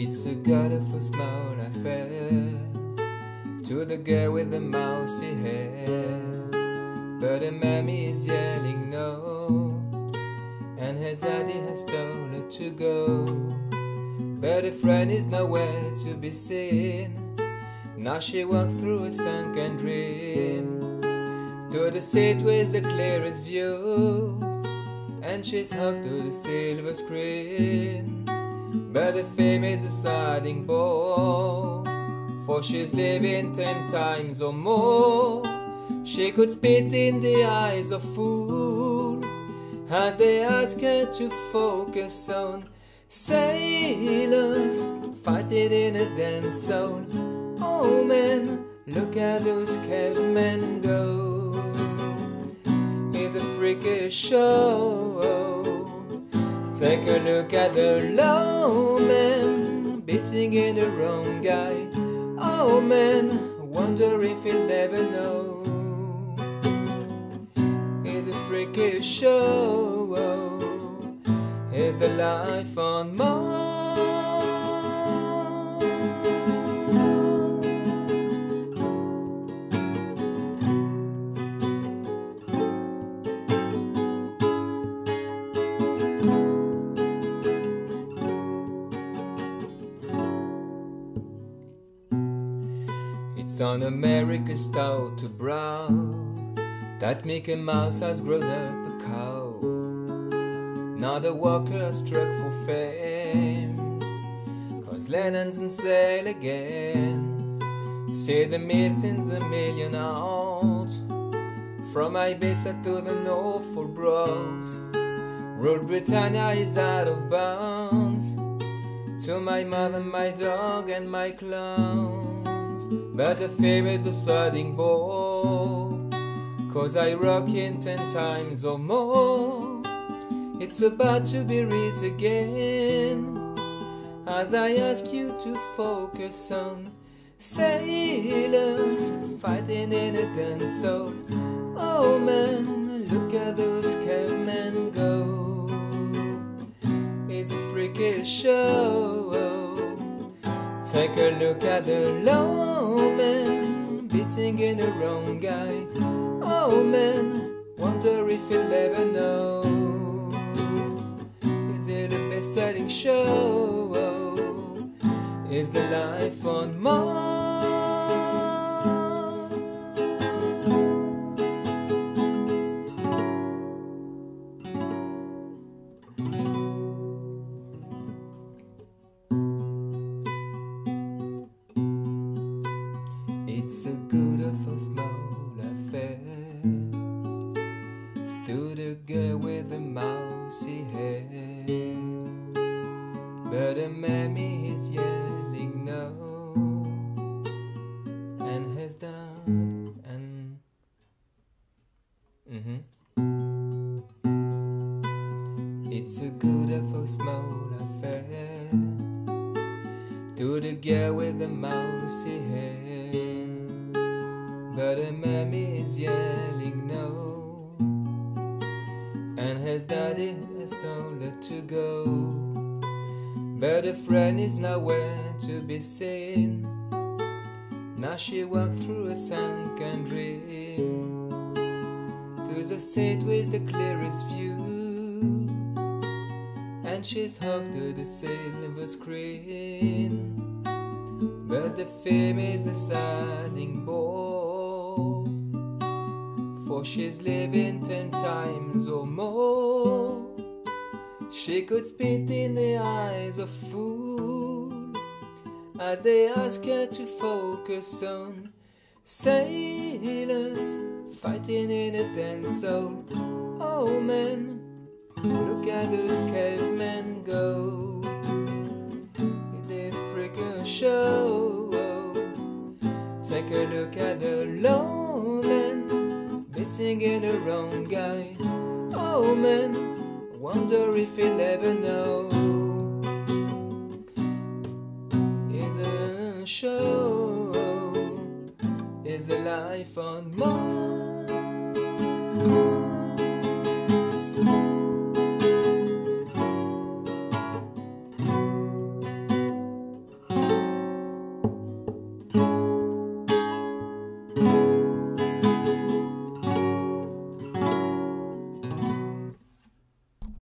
It's a god of a small affair to the girl with the mousy hair. But her mammy is yelling no, and her daddy has told her to go. But her friend is nowhere to be seen. Now she walks through a sunken dream to the seat with the clearest view, and she's hugged to the silver screen. But the fame is a sliding ball, for she's living ten times or more. She could spit in the eyes of fool as they ask her to focus on sailors fighting in a dance zone. Oh man, look at those cavemen go. In the freakish show, take a look at the low man beating in the wrong guy. Oh man, wonder if he'll ever know. In the freakish show, is the life on Mars. On America's stout to brow that Mickey Mouse has grown up a cow. Now the walker struck for fame, cause Lennon's in sale again. Say the medicine's a million out, from Ibiza to the Norfolk Bros. Rule Britannia is out of bounds, to my mother, my dog, and my clowns. But the favorite is sliding ball, cause I rock in ten times or more. It's about to be read again as I ask you to focus on sailors fighting in a dance zone. Oh man, look at those Take a look at the low man beating in the wrong guy. Oh man, wonder if he'll ever know. Is it a best selling show? Is the life on Mars? It's a good a small affair to the girl with the mousy hair. But the mammy is yelling no and has done and hmm It's a good a small affair to the girl with the mousy hair. But her mammy is yelling no, and his daddy has told her to go. But her friend is nowhere to be seen. Now she walks through a sunken dream to the state with the clearest view, and she's hugged to the silver screen. But the fame is a saddening bore, for she's living ten times or more. She could spit in the eyes of fool as they ask her to focus on sailors fighting in a dance zone. Oh man, look at those cavemen go. They freak a show. Take a look at the low man beating in the wrong guy. Oh man, wonder if he'll ever know. Is a show, is a life on Mars.